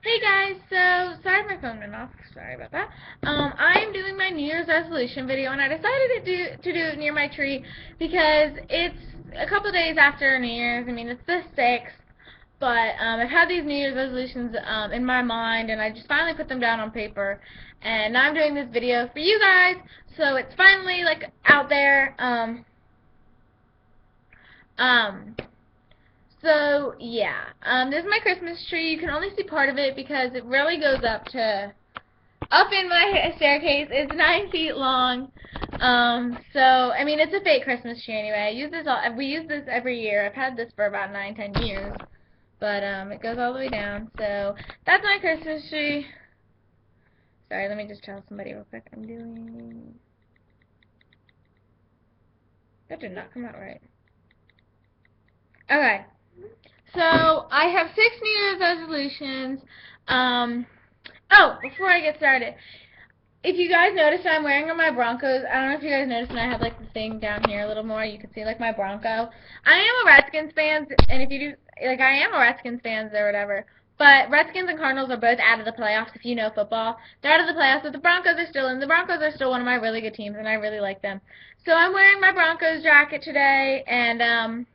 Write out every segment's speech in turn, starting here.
Hey guys, so sorry my phone went off. Sorry about that. Um, I'm doing my New Year's resolution video, and I decided to do to do it near my tree because it's a couple days after New Year's. I mean, it's the sixth, but um, I've had these New Year's resolutions um, in my mind, and I just finally put them down on paper. And now I'm doing this video for you guys, so it's finally like out there. Um, um, so, yeah. Um, this is my Christmas tree. You can only see part of it because it really goes up to... Up in my staircase. It's nine feet long. Um, so, I mean, it's a fake Christmas tree anyway. I use this all, we use this every year. I've had this for about nine, ten years. But, um, it goes all the way down. So, that's my Christmas tree. Sorry, let me just tell somebody real quick. I'm doing... That did not come out right. Okay. So I have six New Year's resolutions. Um, oh, before I get started, if you guys notice, I'm wearing my Broncos. I don't know if you guys noticed, and I have like the thing down here a little more. You can see like my Bronco. I am a Redskins fan, and if you do, like I am a Redskins fan or whatever. But Redskins and Cardinals are both out of the playoffs. If you know football, they're out of the playoffs, but the Broncos are still in. The Broncos are still one of my really good teams, and I really like them. So I'm wearing my Broncos jacket today, and um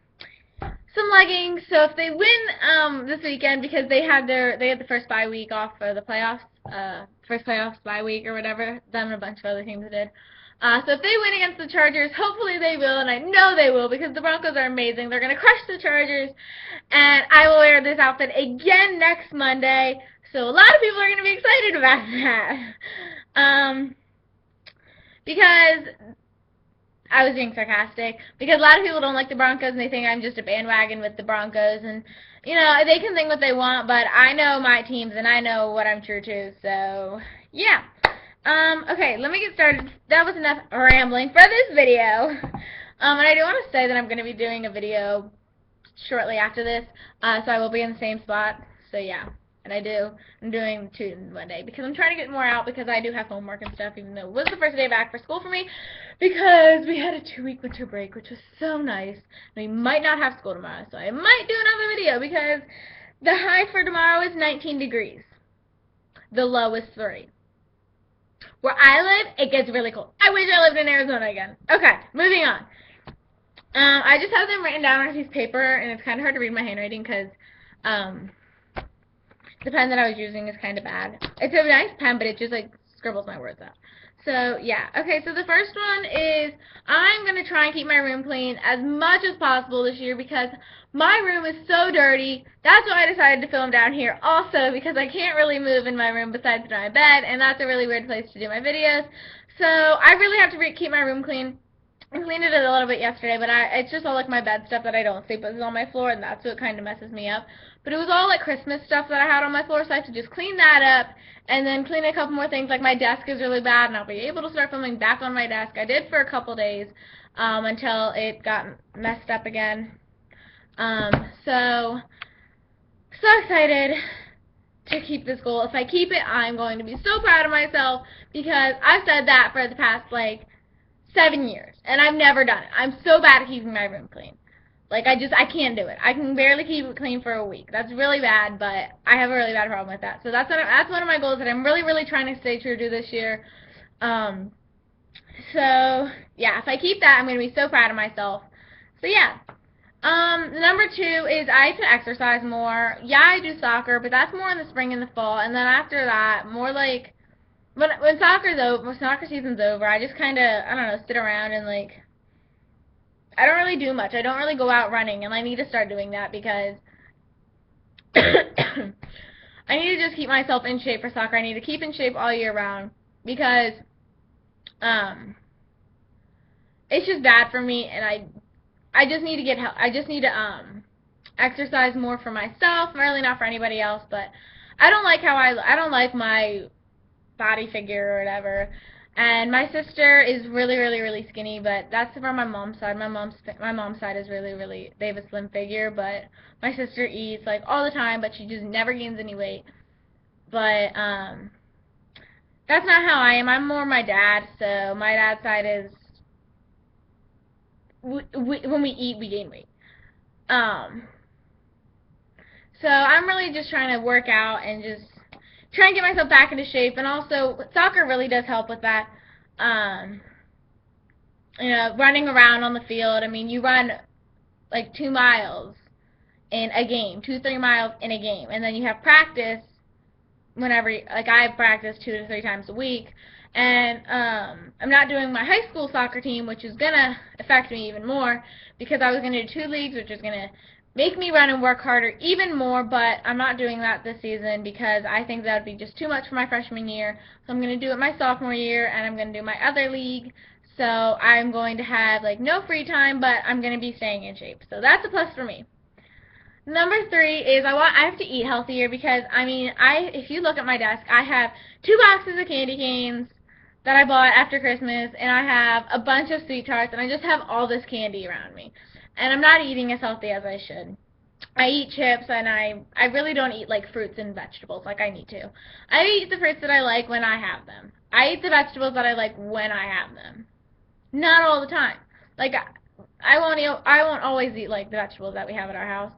some leggings. So if they win um, this weekend because they had their they had the first bye week off for the playoffs, uh, first playoffs bye week or whatever, them and a bunch of other teams did. Uh, so if they win against the Chargers, hopefully they will, and I know they will because the Broncos are amazing. They're gonna crush the Chargers, and I will wear this outfit again next Monday. So a lot of people are gonna be excited about that. Um, because I was being sarcastic because a lot of people don't like the Broncos and they think I'm just a bandwagon with the Broncos and you know they can think what they want but I know my teams and I know what I'm true to so yeah. Um okay let me get started. That was enough rambling for this video. Um and I do want to say that I'm going to be doing a video shortly after this uh, so I will be in the same spot so yeah and I do. I'm doing two one day because I'm trying to get more out because I do have homework and stuff, even though it was the first day back for school for me because we had a two-week winter break, which was so nice. We might not have school tomorrow, so I might do another video because the high for tomorrow is 19 degrees. The low is 3. Where I live, it gets really cold. I wish I lived in Arizona again. Okay, moving on. Um, I just have them written down on a piece of paper, and it's kind of hard to read my handwriting because, um, the pen that I was using is kind of bad. It's a nice pen, but it just like scribbles my words out. So yeah, okay. So the first one is I'm gonna try and keep my room clean as much as possible this year because my room is so dirty. That's why I decided to film down here also because I can't really move in my room besides my bed, and that's a really weird place to do my videos. So I really have to keep my room clean. I cleaned it a little bit yesterday, but I, it's just all like my bed stuff that I don't sleep with on my floor, and that's what kind of messes me up. But it was all like Christmas stuff that I had on my floor, so I have to just clean that up, and then clean a couple more things. Like my desk is really bad, and I'll be able to start filming back on my desk. I did for a couple days um, until it got messed up again. Um, so, so excited to keep this goal. If I keep it, I'm going to be so proud of myself because I've said that for the past like seven years, and I've never done it. I'm so bad at keeping my room clean. Like I just I can't do it. I can barely keep it clean for a week. That's really bad, but I have a really bad problem with that. So that's that's one of my goals that I'm really really trying to stay true to this year. Um, so yeah, if I keep that, I'm gonna be so proud of myself. So yeah. Um, number two is I to exercise more. Yeah, I do soccer, but that's more in the spring and the fall. And then after that, more like when when soccer's over, when soccer season's over, I just kind of I don't know sit around and like I don't really do much. I don't really go out running, and I need to start doing that because I need to just keep myself in shape for soccer. I need to keep in shape all year round because um it's just bad for me, and I I just need to get help. I just need to um exercise more for myself, really not for anybody else, but I don't like how I I don't like my body figure or whatever. And my sister is really, really, really skinny, but that's from my mom's side. My mom's my mom's side is really, really they have a slim figure, but my sister eats like all the time, but she just never gains any weight. But um, that's not how I am. I'm more my dad. So my dad's side is we, we, when we eat, we gain weight. Um. So I'm really just trying to work out and just try and get myself back into shape. And also, soccer really does help with that. Um, you know, running around on the field. I mean, you run like two miles in a game, two three miles in a game, and then you have practice whenever. Like I practice two to three times a week, and um, I'm not doing my high school soccer team, which is gonna affect me even more because I was gonna do two leagues, which is gonna make me run and work harder even more, but I'm not doing that this season because I think that would be just too much for my freshman year. So I'm going to do it my sophomore year, and I'm going to do my other league. So I'm going to have like no free time, but I'm going to be staying in shape. So that's a plus for me. Number three is I want I have to eat healthier because I mean I if you look at my desk I have two boxes of candy canes that I bought after Christmas and I have a bunch of sweet tarts and I just have all this candy around me and I'm not eating as healthy as I should. I eat chips and I I really don't eat like fruits and vegetables like I need to. I eat the fruits that I like when I have them. I eat the vegetables that I like when I have them. Not all the time. Like I won't eat, I won't always eat like the vegetables that we have at our house,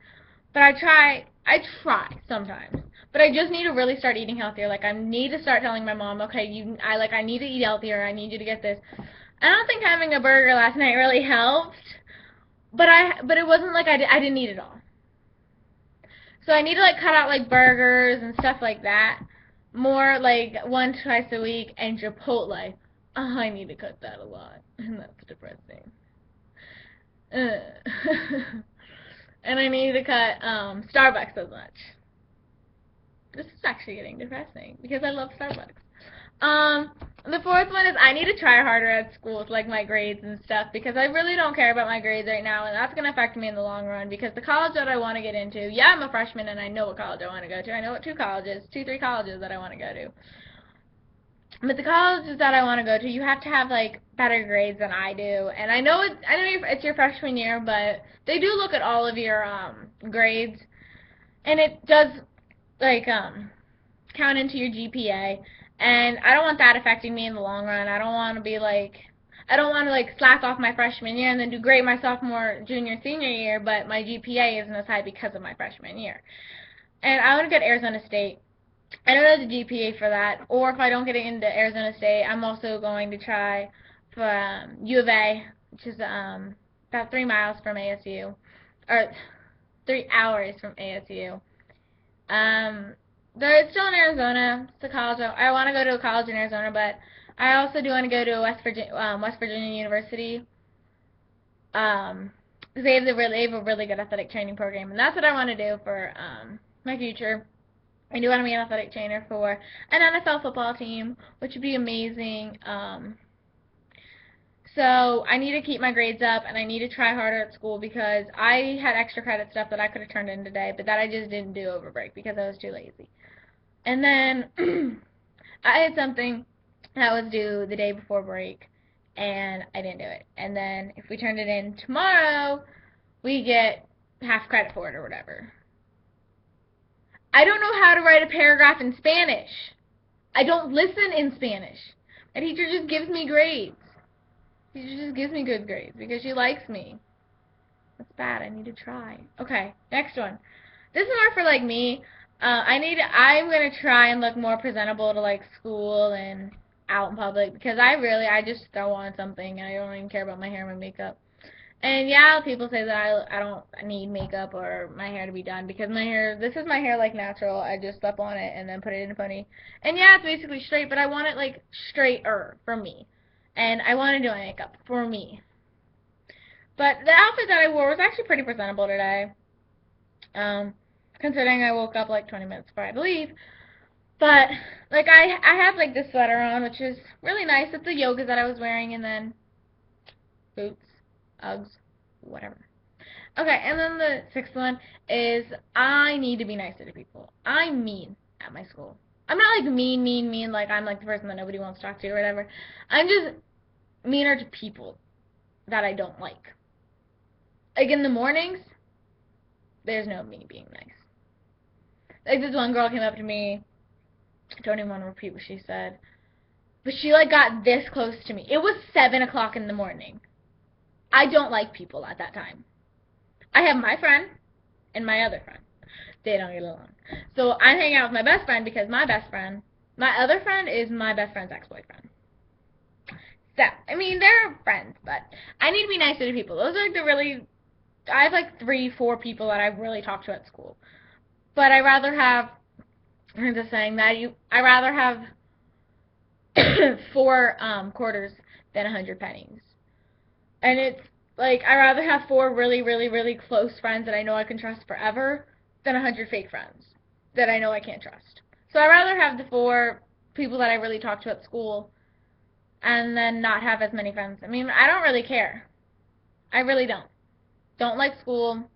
but I try I try sometimes. But I just need to really start eating healthier. Like I need to start telling my mom, okay, you I like I need to eat healthier. I need you to get this. I don't think having a burger last night really helped but I but it wasn't like I, did, I didn't eat it all. So I need to like cut out like burgers and stuff like that. More like once twice a week and Chipotle. Oh, I need to cut that a lot, and that's depressing. Uh. and I need to cut um, Starbucks as much. This is actually getting depressing because I love Starbucks. Um, the fourth one is I need to try harder at school with like my grades and stuff because I really don't care about my grades right now and that's going to affect me in the long run because the college that I want to get into, yeah, I'm a freshman and I know what college I want to go to. I know what two colleges, two, three colleges that I want to go to. But the colleges that I want to go to, you have to have like better grades than I do. And I know it, I know it's your freshman year, but they do look at all of your um grades and it does like um count into your GPA. And I don't want that affecting me in the long run. I don't want to be like, I don't want to like slack off my freshman year and then do great my sophomore, junior, senior year, but my GPA isn't as high because of my freshman year. And I want to go to Arizona State. I don't know the GPA for that, or if I don't get into Arizona State, I'm also going to try for um, U of A, which is um, about three miles from ASU, or three hours from ASU. Um, they're still in Arizona. It's a college. I want to go to a college in Arizona, but I also do want to go to West Virginia, um, West Virginia University. Um, they have the really, they have a really good athletic training program, and that's what I want to do for um my future. I do want to be an athletic trainer for an NFL football team, which would be amazing. Um, so I need to keep my grades up, and I need to try harder at school because I had extra credit stuff that I could have turned in today, but that I just didn't do over break because I was too lazy. And then I had something that was due the day before break, and I didn't do it. And then if we turned it in tomorrow, we get half credit for it or whatever. I don't know how to write a paragraph in Spanish. I don't listen in Spanish. My teacher just gives me grades. She just gives me good grades because she likes me. That's bad. I need to try. Okay, next one. This is more for like me. Uh, I need. I'm gonna try and look more presentable to like school and out in public because I really, I just throw on something and I don't even care about my hair and my makeup. And yeah, people say that I I don't need makeup or my hair to be done because my hair. This is my hair like natural. I just slap on it and then put it in a pony. And yeah, it's basically straight, but I want it like straighter for me. And I want to do my makeup for me. But the outfit that I wore was actually pretty presentable today. Um, considering I woke up like 20 minutes before I leave. But like I I have like this sweater on, which is really nice. It's the yoga that I was wearing, and then boots, Uggs, whatever. Okay, and then the sixth one is I need to be nicer to people. I'm mean at my school. I'm not like mean, mean, mean, like I'm like the person that nobody wants to talk to or whatever. I'm just meaner to people that I don't like. Like in the mornings, there's no me being nice. Like this one girl came up to me. I don't even want to repeat what she said. But she like got this close to me. It was seven o'clock in the morning. I don't like people at that time. I have my friend and my other friend. They don't get along. So I'm hanging out with my best friend because my best friend, my other friend is my best friend's ex-boyfriend. So, I mean, they're friends, but I need to be nicer to people. Those are like the really, I have like three, four people that I really talk to at school. But I rather have, I'm just saying that you, I rather have four um, quarters than a hundred pennies. And it's like I rather have four really, really, really close friends that I know I can trust forever than a hundred fake friends that I know I can't trust. So I rather have the four people that I really talk to at school and then not have as many friends. I mean, I don't really care. I really don't. Don't like school.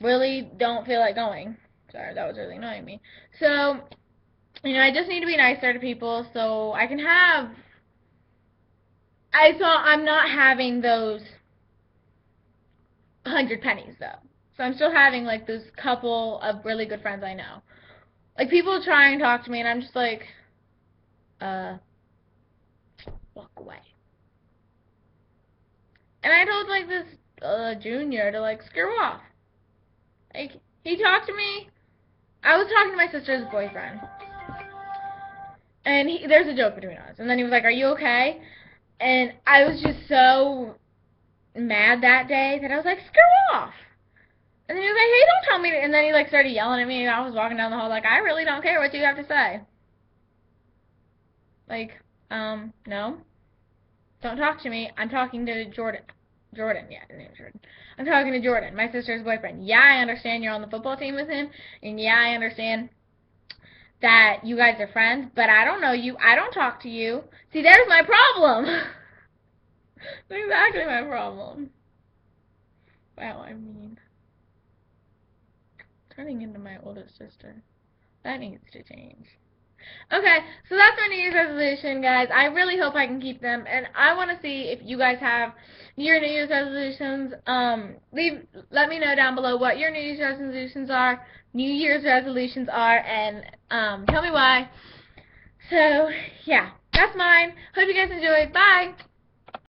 Really don't feel like going. Sorry, that was really annoying me. So, you know, I just need to be nicer to people so I can have I saw I'm not having those hundred pennies though. So I'm still having like this couple of really good friends I know. Like people try and talk to me and I'm just like, uh, walk away. And I told like this uh, junior to like screw off. Like he talked to me. I was talking to my sister's boyfriend, and he, there's a joke between us. And then he was like, "Are you okay?" And I was just so mad that day that I was like, "Screw off." And then he was like, "Hey, don't tell me." And then he like started yelling at me, and I was walking down the hall like, "I really don't care what you have to say." Like, um, no. Don't talk to me. I'm talking to Jordan. Jordan, yeah, his name's Jordan. I'm talking to Jordan, my sister's boyfriend. Yeah, I understand you're on the football team with him, and yeah, I understand that you guys are friends, but I don't know you. I don't talk to you. See, there's my problem. Exactly my problem. Wow, I mean, turning into my oldest sister. That needs to change. Okay, so that's my New Year's resolution, guys. I really hope I can keep them, and I want to see if you guys have your New Year's resolutions. Um, leave, let me know down below what your New Year's resolutions are, New Year's resolutions are, and um, tell me why. So, yeah, that's mine. Hope you guys enjoyed. Bye.